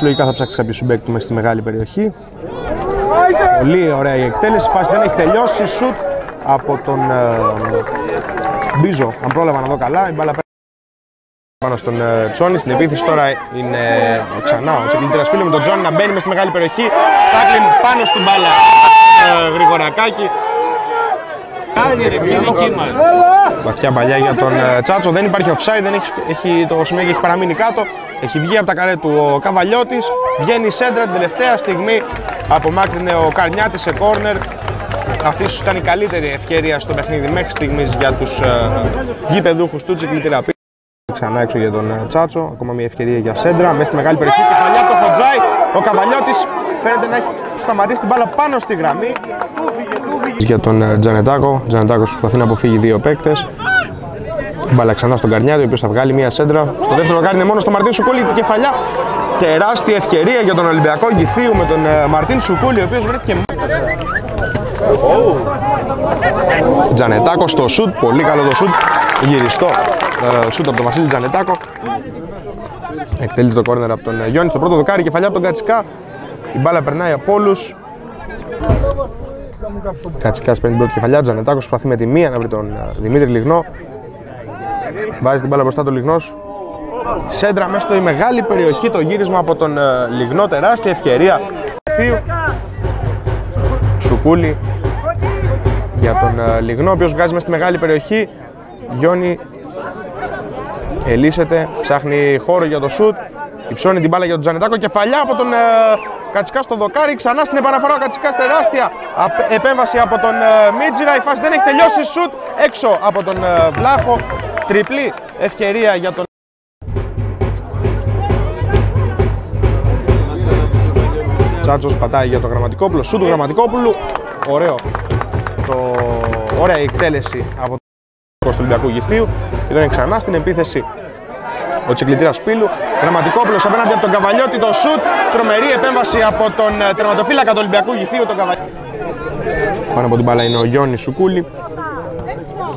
Λογικά θα ψάξεις κάποιο συμπέκ του μέσα στη μεγάλη περιοχή. Πολύ ωραία η εκτέλεση. Η φάση δεν έχει τελειώσει. Σουτ από τον ε, Μπίζο. Αν πρόλαβα να δω καλά, η μπάλα πάνω στον ε, Τσόνι. Στην επίθεση τώρα είναι ε, ξανά ο Τσεκλίτρας πύλη με τον Τζόνι να μπαίνει μέσα στη μεγάλη περιοχή. Τάκλιν πάνω στην μπάλα ε, Γρηγορακάκη. Κάνει ρε, ποιοι δική μας. Βαθιά παλιά για τον ε, Τσάτσο. Δεν υπάρχει offside, δεν έχει, έχει, το σημείο έχει παραμείνει κάτω. Έχει βγει από τα καρέ του ο Καβαλιώτης. Βγαίνει η σέντρα την τελευταία στιγμή. Απομάκρυνε ο Καρνιάτη σε κόρνερ. Αυτή ίσως ήταν η καλύτερη ευκαιρία στο παιχνίδι μέχρι στιγμής για τους ε, γηπεδούχους του Τσικλιτήρα Ξανά έξω για τον ε, Τσάτσο. Ακόμα μια ευκαιρία για σέντρα. Μέσα στη μεγάλη περιοχή. Κεφαλιά από το Χοτζάι. Ο Καβαλιώτης φαίνεται να έχει σταματήσει την μπάλα πάνω στη γραμμή. Για τον ε, Τζανετάκο. Τζανετάκος προσπαθεί να αποφύγει δύο παίκτες. Μπάλα ξανά στον Καρνιάρη, ο οποίος θα βγάλει μία σέντρα. Στο δεύτερο κάνει είναι μόνο στο Μαρτίν Σουκούλη την κεφαλιά. Τεράστια ευκαιρία για τον Ολυμπιακό Γηθίου με τον ε, Μαρτίν Σουκούλη, ο οποίος βρέθηκε. Τζανετάκο στο σουτ, πολύ καλό το σουτ. Γυριστό ε, σουτ από τον Βασίλη Τζανετάκο. Εκτελεί το κόρνερ από τον ε, Γιόνι στο πρώτο δοκάρι, κεφαλιά από τον Κατσικά. Η μπάλα περνάει από όλους. Κατσικά παίρνει την πρώτη κεφαλιά. Τζανετάκος προσπαθεί με τη μία να βρει τον ε, Δημήτρη Λιγνό. Βάζει την μπάλα μπροστά του Λιγνός. Σέντρα μέσα στο η μεγάλη περιοχή. Το γύρισμα από τον ε, Λιγνό. Τεράστια ευκαιρία. Θείου. Σουκούλη για τον ε, Λιγνό, ο οποίος βγάζει μέσα στη μεγάλη περιοχή. Γιώνει ελίσσεται, ψάχνει χώρο για το σουτ. Υψώνει την μπάλα για τον Τζανετάκο. Κεφαλιά από τον ε, Κατσικά στο δοκάρι. Ξανά στην επαναφορά ο Κατσικά τεράστια απ- επέμβαση από τον ε, Μίτζιρα. Η φάση δεν έχει τελειώσει. Σουτ έξω από τον ε, Βλάχο. Τριπλή ευκαιρία για τον. Τσάτσος πατάει για το Γραμματικόπουλο. Σουτ του Γραμματικόπουλου. Ωραίο. Το... Ωραία η εκτέλεση από τον Ολυμπιακού Γηθίου. Και τώρα είναι ξανά στην επίθεση ο Τσικλητήρας Πύλου. Γραμματικόπουλος απέναντι από τον Καβαλιώτη το σουτ. Τρομερή επέμβαση από τον ε, τερματοφύλακα του Ολυμπιακού Γηθίου, τον Καβαλιώτη. Πάνω από την μπάλα είναι ο Γιώνης Σουκούλη,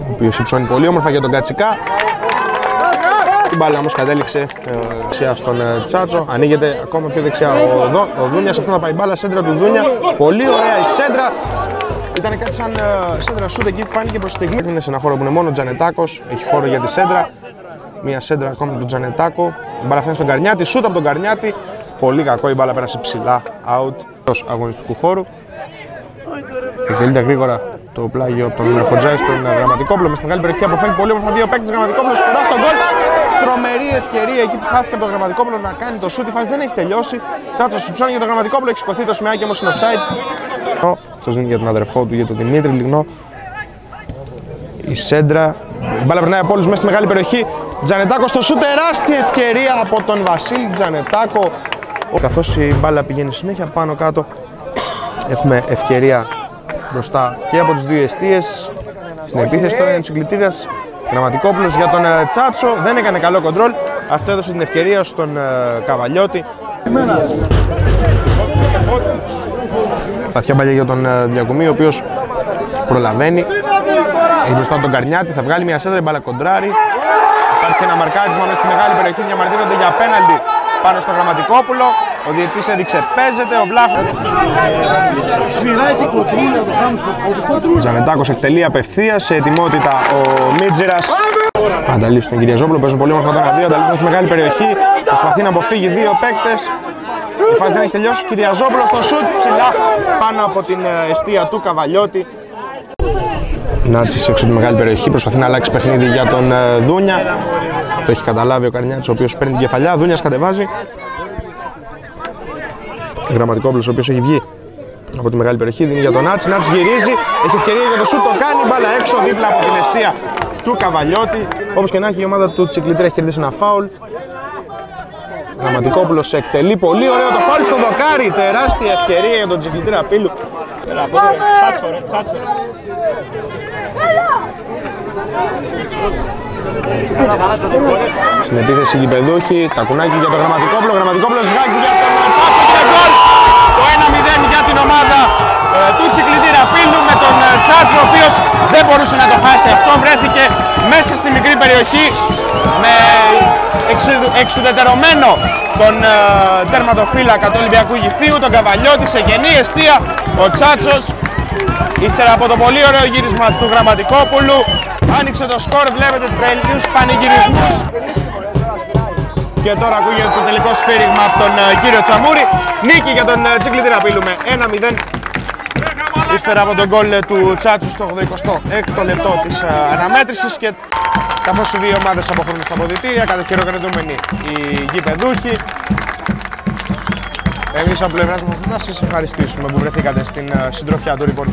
ο οποίος υψώνει πολύ όμορφα για τον Κατσικά. Την μπάλα όμως κατέληξε ε, δεξιά στον ε, Τσάτσο. Ανοίγεται ακόμα πιο δεξιά ο, Δο, ο Δούνιας. Αυτό να πάει η μπάλα, σέντρα του Δούνια. Πολύ ωραία η σέντρα. Ήταν κάτι σαν ε, σέντρα σούτ εκεί που φάνηκε προς τη στιγμή. Είναι σε ένα χώρο που είναι μόνο ο Τζανετάκος. Έχει χώρο για τη σέντρα. Μία σέντρα ακόμα από τον Τζανετάκο. Η μπάλα φτάνει στον Καρνιάτη. Σούτ από τον Καρνιάτη. Πολύ κακό. Η μπάλα πέρασε ψηλά. Out. Εκτός αγωνιστικού χώρου. Εκτελείται γρήγορα το πλάγιο από τον Χοντζάη στον ε, Γραμματικόπουλο. Μες στην μεγάλη περιοχή αποφεύγει πολύ όμορφα δύο παίκτες. Γραμματικόπουλος κοντά στον γκολ. Τρομερή ευκαιρία εκεί που χάθηκε από τον Γραμματικόπουλο να κάνει το σούτ. Η φάση δεν έχει τελειώσει. Τσάτσο ψώνει για τον Γραμματικόπουλο. Έχει σηκωθεί το σημαίακι όμως είναι offside. Αυτό δίνει για τον αδερφό του, για τον Δημήτρη Λιγνό. Η σέντρα. Η μπάλα περνάει από όλους μέσα στη μεγάλη περιοχή. Τζανετάκος στο σούτ. Τεράστια ευκαιρία από τον Βασίλη Τζανετάκο. Καθώς η μπάλα πηγαίνει συνέχεια πάνω κάτω. Έχουμε ευκαιρία μπροστά και από τις δύο αιστείες. Στην επίθεση τώρα είναι ο Τσιγκλητήρας Γραμματικόπουλος για τον ε, Τσάτσο. Δεν έκανε καλό κοντρόλ. Αυτό έδωσε την ευκαιρία στον ε, Καβαλιώτη. Βαθιά παλιά για τον ε, Διακουμή, ο οποίος προλαβαίνει. Έχει μπροστά τον Καρνιάτη, θα βγάλει μια σέντρα, η μπάλα κοντράρει. Υπάρχει ένα μαρκάρισμα μέσα στη μεγάλη περιοχή, διαμαρτύρονται για πέναλτι πάνω στο Γραμματικόπουλο. Ο διαιτητής έδειξε παίζεται, ο Βλάχος. Τζανετάκος εκτελεί απευθείας σε ετοιμότητα ο Μίτζερας. Ανταλήφθη τον Κυριαζόπουλο, παίζουν πολύ όμορφα τον δύο. Ανταλήφθη στη μεγάλη περιοχή. Προσπαθεί να αποφύγει δύο παίκτες. Η φάση δεν έχει τελειώσει. Κυριαζόπουλος στο σουτ ψηλά πάνω από την ε, αιστεία του Καβαλιώτη. Νάτσι έξω από τη μεγάλη περιοχή. Προσπαθεί να αλλάξει παιχνίδι για τον ε, Δούνια. Το έχει καταλάβει ο Καρνιάτης ο οποίος παίρνει την κεφαλιά. Δούνιας κατεβάζει. Γραμματικόπουλος ο οποίος έχει βγει από τη μεγάλη περιοχή, δίνει για τον Νάτση. Νάτση γυρίζει, έχει ευκαιρία για το σουτ, το κάνει. Μπάλα έξω δίπλα από την αιστεία του Καβαλιώτη. Όπως και να έχει, η ομάδα του Τσικλιτρέ έχει κερδίσει ένα φάουλ. Γραμματικόπουλος εκτελεί πολύ ωραίο το φάουλ στο δοκάρι. Τεράστια ευκαιρία για τον Τσικλιτρέ Απίλου. Τσάτσο ρε, τσάτσο ρε. Στην επίθεση γηπεδούχη, τα κουνάκι για τον Γραμματικόπουλο. Γραμματικόπουλος βγάζει για τον Τσάτσο και γκολ. Το 1-0 για την ομάδα ε, του Τσικλητή Ραπίλου με τον ε, Τσάτσο ο οποίος δεν μπορούσε να το χάσει αυτό βρέθηκε μέσα στη μικρή περιοχή με εξουδε- εξουδετερωμένο τον ε, τερματοφύλακα του Ολυμπιακού Γηθίου τον Καβαλιώτη σε γενή αιστεία ο Τσάτσος Ύστερα από το πολύ ωραίο γύρισμα του Γραμματικόπουλου άνοιξε το σκορ, βλέπετε τρελιούς πανηγυρισμούς και τώρα ακούγεται το τελικό σφύριγμα από τον ε, κύριο Τσαμούρη. Νίκη για τον ε, Τσίκλι Τυραπήλου με 1-0. Ύστερα από τον γκολ ε, του Τσάτσου στο 86ο λεπτό της ε, αναμέτρησης και καθώς οι δύο ομάδες αποχρώνουν στα αποδητήρια, κατεχειροκρατούμενοι οι γηπεδούχοι. Εμείς από πλευράς μας να σας ευχαριστήσουμε που βρεθήκατε στην ε, συντροφιά του Report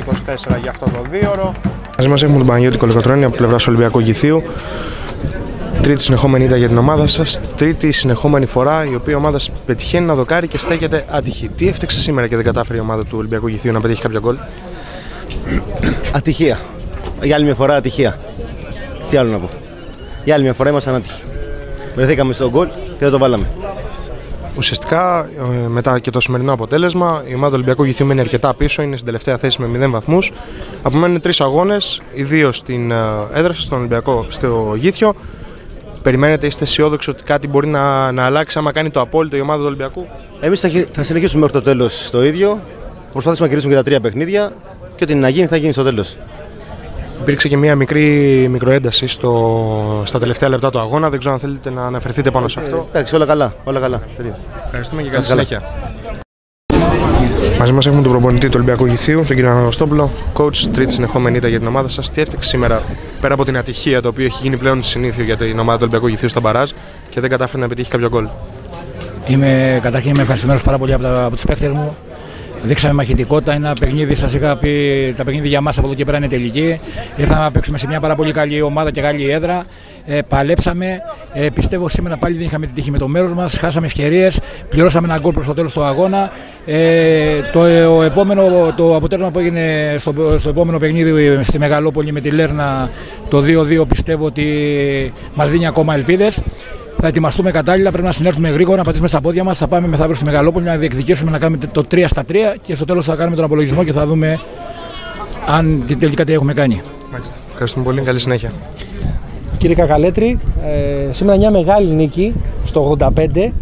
24 για αυτό το δίωρο. Μαζί μας έχουμε τον Παναγιώτη Κολοκοτρώνη από πλευράς Ολυμπιακού Γηθίου. Τρίτη συνεχόμενη ήττα για την ομάδα σας. Τρίτη συνεχόμενη φορά η οποία η ομάδα σας πετυχαίνει να δοκάρει και στέκεται άτυχη. Τι έφταξε σήμερα και δεν κατάφερε η ομάδα του Ολυμπιακού Γηθίου να πετύχει κάποιο γκολ; Ατυχία. Για άλλη μια φορά ατυχία. Τι άλλο να πω. Για άλλη μια φορά ήμασταν άτυχοι. Βρεθήκαμε στον γκολ και δεν το βάλαμε. Ουσιαστικά ε, μετά και το σημερινό αποτέλεσμα η ομάδα του Ολυμπιακού Γηθίου μένει αρκετά πίσω, είναι στην τελευταία θέση με 0 βαθμούς. Απομένουν τρεις αγώνες, οι δύο στην ε, έδρα σας, στον Ολυμπιακό στο Γήθιο. Περιμένετε, είστε αισιόδοξοι ότι κάτι μπορεί να, να αλλάξει άμα κάνει το απόλυτο η ομάδα του Ολυμπιακού; Εμείς θα, χει- θα συνεχίσουμε μέχρι το τέλος το ίδιο. Θα προσπαθήσουμε να κερδίσουμε και τα τρία παιχνίδια και ό,τι να γίνει θα γίνει στο τέλος. Υπήρξε και μια μικρή μικροένταση στο, στα τελευταία λεπτά του αγώνα. Δεν ξέρω αν θέλετε να αναφερθείτε πάνω σε αυτό. Εντάξει, όλα καλά. Όλα καλά. Τελείως. Ευχαριστούμε και καλή καλά. συνέχεια. Μαζί μας έχουμε τον προπονητή του Ολυμπιακού Γηθίου, τον κύριο Αναγνωστόπουλο. Coach, τρίτη συνεχόμενη ήττα για την ομάδα σας. Τι έφτιαξε σήμερα, πέρα από την ατυχία το οποίο έχει γίνει πλέον συνήθιο για την ομάδα του Ολυμπιακού Γηθίου στα μπαράζ και δεν κατάφερε να πετύχει κάποιο γκολ. Είμαι, καταρχήν είμαι ευχαριστημένος πάρα πολύ από, τα, από τους παίκτες μου. Δείξαμε μαχητικότητα. Ένα παιχνίδι, σας είχα πει, τα παιχνίδια για μας από εδώ και πέρα είναι τελική. Ήρθαμε να παίξουμε σε μια πάρα πολύ καλή ομάδα και καλή έδρα. Ε, παλέψαμε. Ε, πιστεύω σήμερα πάλι δεν είχαμε την τύχη με το μέρος μας. Χάσαμε ευκαιρίες. Πληρώσαμε ένα γκολ προς το τέλος του αγώνα. Ε, το, ε, ο επόμενο, το αποτέλεσμα που έγινε στο, στο επόμενο παιχνίδι στη Μεγαλόπολη με τη Λέρνα το 2-2 πιστεύω ότι μας δίνει ακόμα ελπίδες. Θα ετοιμαστούμε κατάλληλα, πρέπει να συνέλθουμε γρήγορα, να πατήσουμε στα πόδια μας. Θα πάμε μεθαύριο στη Μεγαλόπολη να διεκδικήσουμε να κάνουμε το 3 στα 3 και στο τέλος θα κάνουμε τον απολογισμό και θα δούμε αν τι- τελικά τι έχουμε κάνει. Μάλιστα. Ευχαριστούμε πολύ. Καλή συνέχεια. Κύριε Κακαλέτρη, ε, σήμερα μια μεγάλη νίκη στο 85.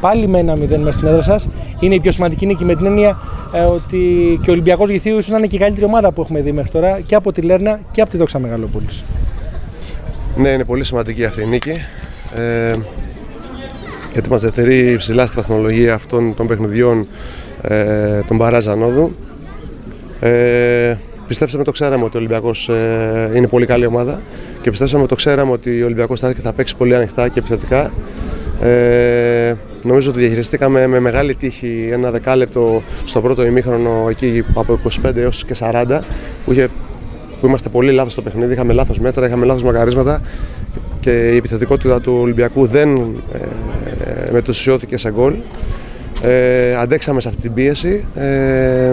Πάλι με ένα 0 μέσα στην έδρα σας. Είναι η πιο σημαντική νίκη με την έννοια ε, ότι και ο Ολυμπιακός Γηθίους ίσω να είναι και η καλύτερη ομάδα που έχουμε δει μέχρι τώρα και από τη Λέρνα και από τη Δόξα Μεγαλόπολη. Ναι, είναι πολύ σημαντική αυτή η νίκη. Ε, γιατί μας διατηρεί ψηλά στη βαθμολογία αυτών των παιχνιδιών ε, των Μπαράζ Ανόδου. Ε, πιστέψαμε το ξέραμε ότι ο Ολυμπιακός ε, είναι πολύ καλή ομάδα και πιστέψαμε το ξέραμε ότι ο Ολυμπιακός θα, έρθει και θα παίξει πολύ ανοιχτά και επιθετικά. Ε, νομίζω ότι διαχειριστήκαμε με μεγάλη τύχη ένα δεκάλεπτο στο πρώτο ημίχρονο εκεί από 25 έως και 40 που, είχε, που είμαστε πολύ λάθος στο παιχνίδι, είχαμε λάθος μέτρα, είχαμε λάθος μακαρίσματα και η επιθετικότητα του Ολυμπιακού δεν ε, μετουσιώθηκε σε γκολ. Ε, αντέξαμε σε αυτή την πίεση ε,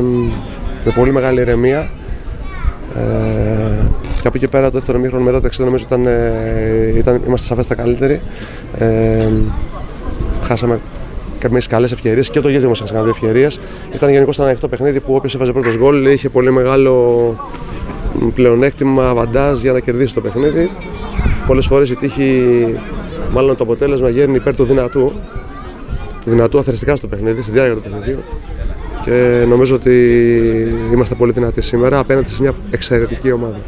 με πολύ μεγάλη ηρεμία. Ε, και από εκεί πέρα το δεύτερο μήχρονο μετά το 60 νομίζω ήταν, ε, ήταν, είμαστε σαφέστα καλύτεροι. Ε, χάσαμε κάποιες καλές ευκαιρίες και το γύρισμα μας χάσαμε δύο ευκαιρίες. Ήταν γενικώς ένα ανοιχτό παιχνίδι που όποιος έβαζε πρώτος γκολ είχε πολύ μεγάλο πλεονέκτημα, βαντάζ για να κερδίσει το παιχνίδι. Πολλές φορές η τύχη, μάλλον το αποτέλεσμα γέρνει υπέρ του δυνατού. Του δυνατού αθρηστικά στο παιχνίδι, στη διάρκεια του παιχνιδιού. Και νομίζω ότι είμαστε πολύ δυνατοί σήμερα απέναντι σε μια εξαιρετική ομάδα.